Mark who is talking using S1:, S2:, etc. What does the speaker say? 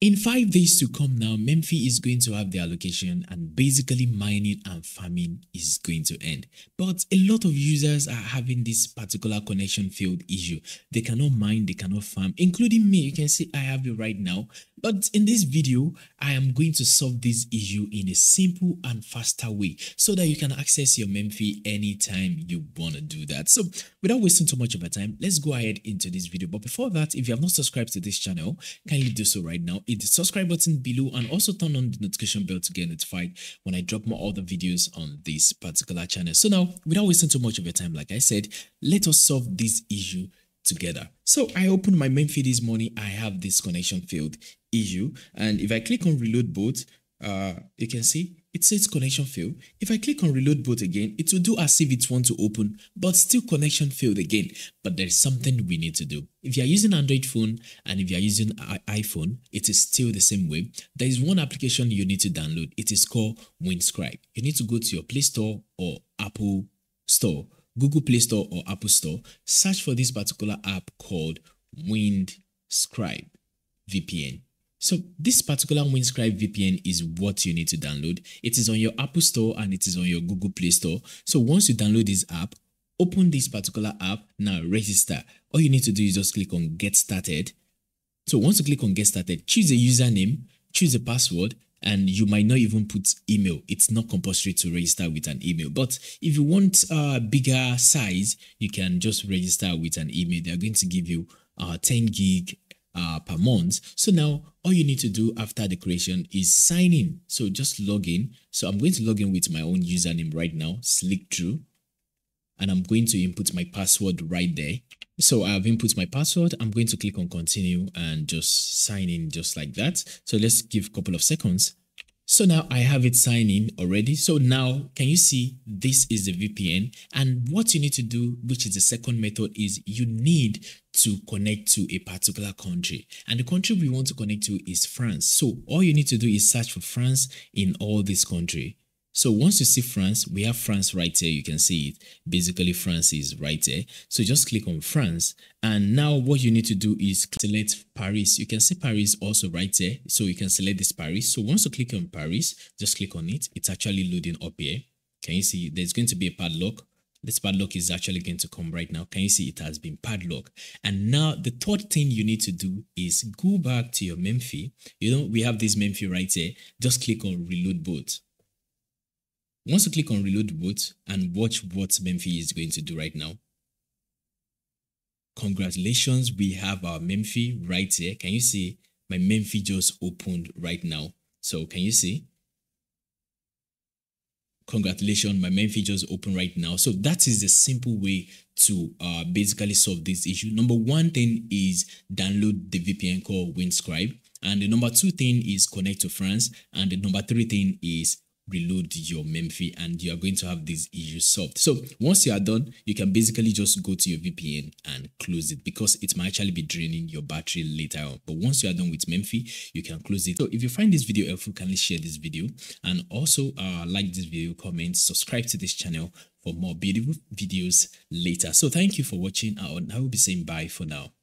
S1: In five days to come now, MeMeFi is going to have their location and basically mining and farming is going to end. But a lot of users are having this particular connection failed issue. They cannot mine, they cannot farm, including me. You can see I have it right now. But in this video, I am going to solve this issue in a simple and faster way so that you can access your MeMeFi anytime you want to do that. So without wasting too much of your time, let's go ahead into this video. But before that, if you have not subscribed to this channel, kindly do so right now hit the subscribe button below and also turn on the notification bell to get notified when I drop more other videos on this particular channel. So now, without wasting too much of your time, like I said, let us solve this issue together. So I opened my MeMeFi this morning. I have this connection failed issue. And if I click on reload bot, uh, you can see it says connection failed. If I click on reload bot again, it will do as if it wants to open, but still connection failed again. But there's something we need to do. If you're using Android phone and if you're using iPhone, it is still the same way. There is one application you need to download. It is called WindScribe. You need to go to your Play Store or Apple Store, Google Play Store or Apple Store, search for this particular app called WindScribe VPN. So this particular WindScribe VPN is what you need to download. It is on your Apple Store and it is on your Google Play Store. So once you download this app, open this particular app, now register. All you need to do is just click on get started. So once you click on get started, choose a username, choose a password, and you might not even put email. It's not compulsory to register with an email. But if you want a bigger size, you can just register with an email. They're going to give you uh, 10 gig uh, per month. So now all you need to do after the creation is sign in. So just log in. So I'm going to log in with my own username right now, SleekTru. And I'm going to input my password right there. So I've input my password. I'm going to click on continue and just sign in just like that. So let's give a couple of seconds. So now I have it signed in already. So now can you see this is the VPN and what you need to do, which is the second method is you need to connect to a particular country and the country we want to connect to is France. So all you need to do is search for France in all this country. So once you see France, we have France right here. You can see it. Basically, France is right there. So just click on France. And now what you need to do is select Paris. You can see Paris also right there. So you can select this Paris. So once you click on Paris, just click on it. It's actually loading up here. Can you see there's going to be a padlock? This padlock is actually going to come right now. Can you see it has been padlocked? And now the third thing you need to do is go back to your MeMeFi. You know, we have this MeMeFi right here. Just click on reload bot once you click on reload bot and watch what MeMeFi is going to do right now. Congratulations, we have our MeMeFi right here. Can you see my MeMeFi just opened right now? So can you see? Congratulations, my MeMeFi just opened right now. So that is the simple way to uh, basically solve this issue. Number one thing is download the VPN called WindScribe. And the number two thing is connect to France. And the number three thing is reload your MeMeFi and you are going to have these issues solved. So once you are done, you can basically just go to your VPN and close it because it might actually be draining your battery later on. But once you are done with MeMeFi, you can close it. So if you find this video helpful, kindly share this video and also uh, like this video, comment, subscribe to this channel for more beautiful videos later. So thank you for watching and I will be saying bye for now.